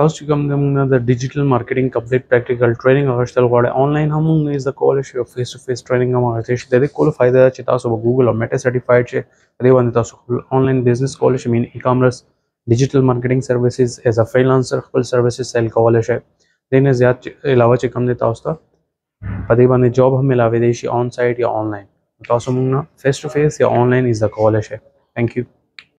First, you come the digital marketing complete practical training अगर वाले online हम is the college face to face training हम हर्ष दे क्वालिफाई दे छे तासो गूगल और मेटा सर्टिफाइड छे अरे वन तासो online business college mean e-commerce digital marketing services as a freelancer full services cell college है देन इज याद अलावा छे कम देता उसका पदे बने जॉब हम मिलावे देशी ऑन साइट या ऑनलाइन तासो मुंगना फेस टू फेस या ऑनलाइन इज द कॉलेज है थैंक यू